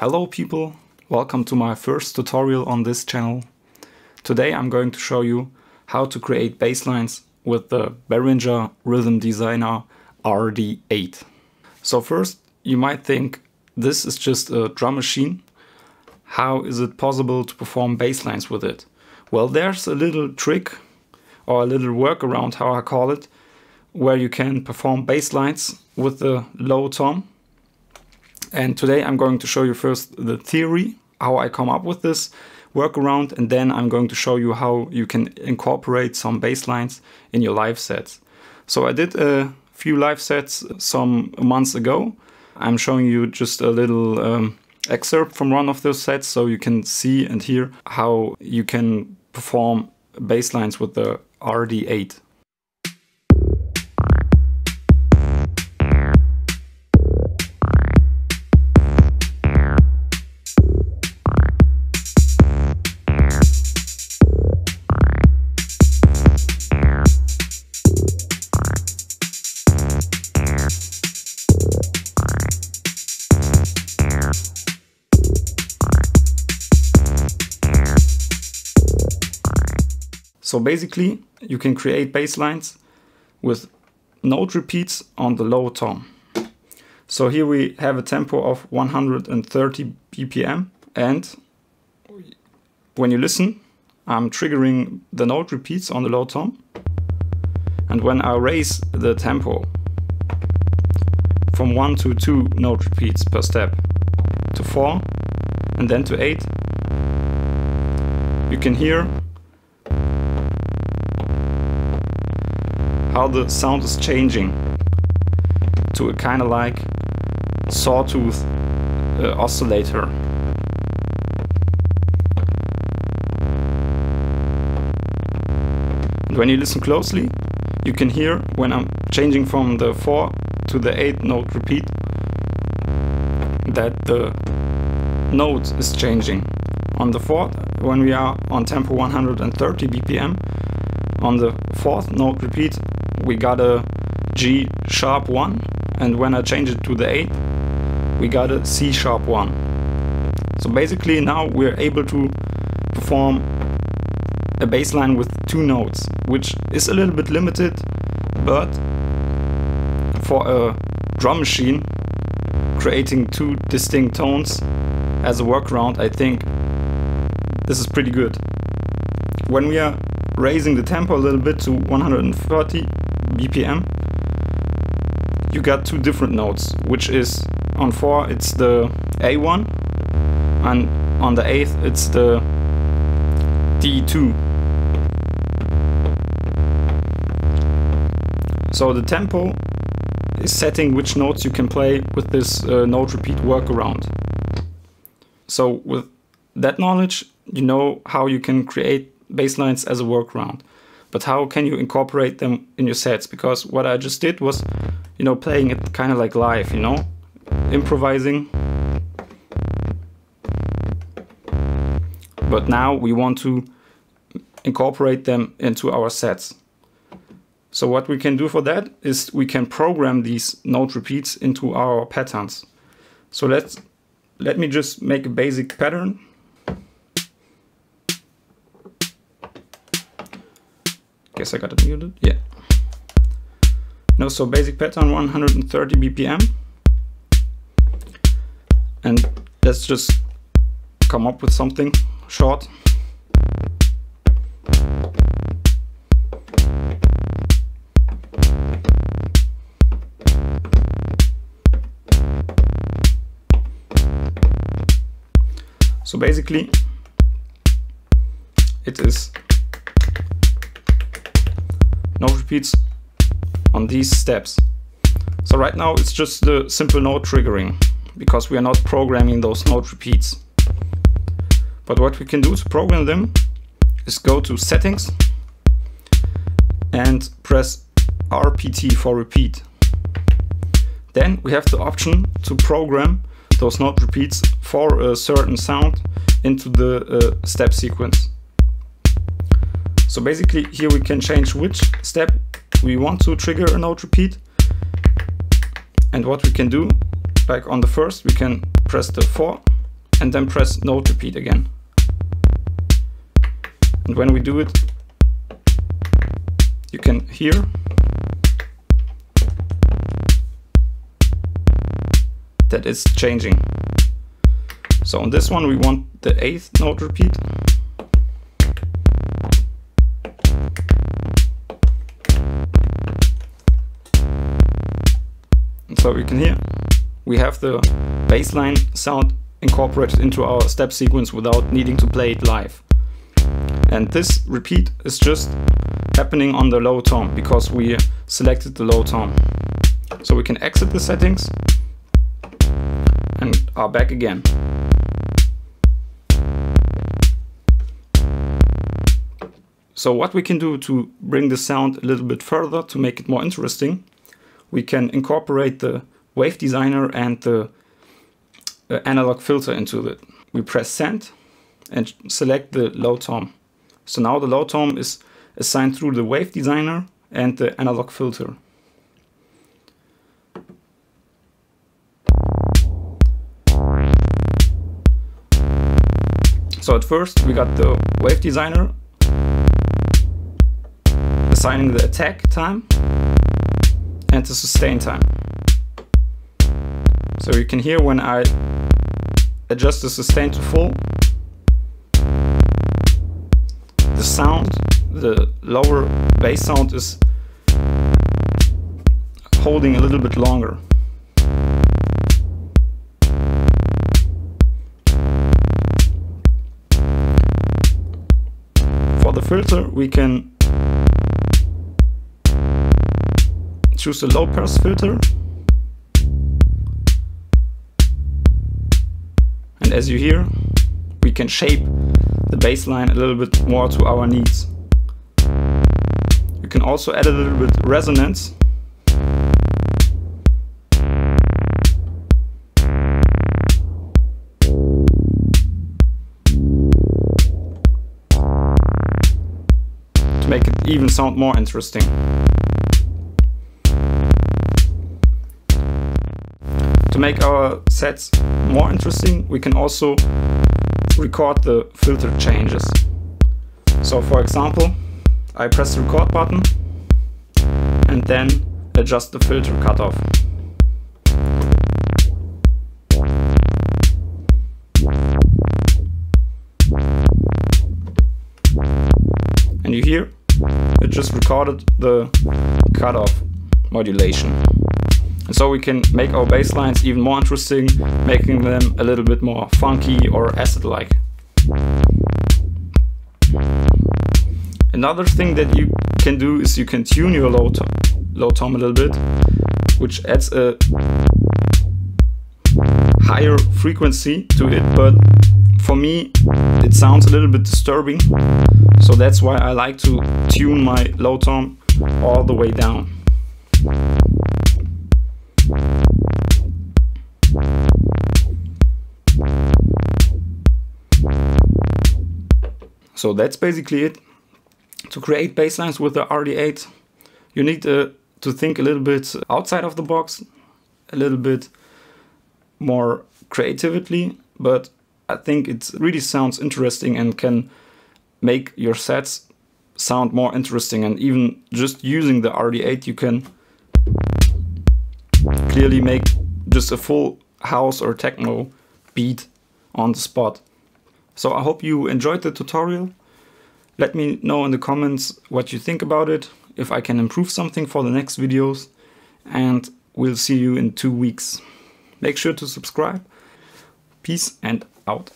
Hello people, welcome to my first tutorial on this channel. Today I'm going to show you how to create basslines with the Behringer Rhythm Designer RD8. So first you might think this is just a drum machine. How is it possible to perform basslines with it? Well there's a little trick or a little workaround how I call it where you can perform basslines with the low tom and today I'm going to show you first the theory, how I come up with this workaround, and then I'm going to show you how you can incorporate some bass lines in your live sets. So I did a few live sets some months ago. I'm showing you just a little um, excerpt from one of those sets so you can see and hear how you can perform bass lines with the RD8. So basically, you can create bass lines with note repeats on the low tom. So here we have a tempo of 130 BPM and when you listen, I'm triggering the note repeats on the low tom. And when I raise the tempo from 1 to 2 note repeats per step to 4 and then to 8, you can hear how the sound is changing to a kind of like sawtooth uh, oscillator. And when you listen closely, you can hear when I'm changing from the 4 to the 8 note repeat that the note is changing. On the 4th, when we are on tempo 130 BPM, on the 4th note repeat we got a G sharp 1 and when I change it to the 8 we got a C sharp 1. So basically now we're able to perform a bass line with two notes which is a little bit limited but for a drum machine creating two distinct tones as a workaround I think this is pretty good. When we are raising the tempo a little bit to 130 BPM, you got two different notes, which is on 4 it's the A1 and on the 8th it's the D2. So the tempo is setting which notes you can play with this uh, note repeat workaround. So with that knowledge, you know how you can create bass lines as a workaround but how can you incorporate them in your sets? Because what I just did was, you know, playing it kind of like live, you know, improvising. But now we want to incorporate them into our sets. So what we can do for that is we can program these note repeats into our patterns. So let's let me just make a basic pattern Guess I got it muted. Yeah. No, so basic pattern 130 BPM. And let's just come up with something short. So basically, it is repeats on these steps. So right now it's just the simple note triggering because we are not programming those note repeats. But what we can do to program them is go to settings and press RPT for repeat. Then we have the option to program those note repeats for a certain sound into the uh, step sequence. So basically here we can change which step we want to trigger a note repeat. And what we can do, like on the first, we can press the 4 and then press note repeat again. And when we do it, you can hear that it's changing. So on this one we want the eighth note repeat. So we can hear we have the bassline sound incorporated into our step sequence without needing to play it live. And this repeat is just happening on the low tom because we selected the low tom. So we can exit the settings and are back again. So what we can do to bring the sound a little bit further to make it more interesting, we can incorporate the wave designer and the uh, analog filter into it. We press send and select the low tom. So now the low tom is assigned through the wave designer and the analog filter. So at first we got the wave designer assigning the attack time and the sustain time. So you can hear when I adjust the sustain to full, the sound, the lower bass sound is holding a little bit longer. For the filter we can choose the low pass filter. And as you hear, we can shape the bassline a little bit more to our needs. You can also add a little bit resonance. To make it even sound more interesting. To make our sets more interesting, we can also record the filter changes. So for example, I press the record button and then adjust the filter cutoff. And you hear it just recorded the cutoff modulation. And so we can make our bass lines even more interesting, making them a little bit more funky or acid-like. Another thing that you can do is you can tune your low, to low tom a little bit, which adds a higher frequency to it, but for me it sounds a little bit disturbing, so that's why I like to tune my low tom all the way down. So that's basically it. To create basslines with the RD8, you need uh, to think a little bit outside of the box, a little bit more creatively, but I think it really sounds interesting and can make your sets sound more interesting and even just using the RD8 you can clearly make just a full house or techno beat on the spot. So I hope you enjoyed the tutorial. Let me know in the comments what you think about it, if I can improve something for the next videos, and we'll see you in two weeks. Make sure to subscribe. Peace and out.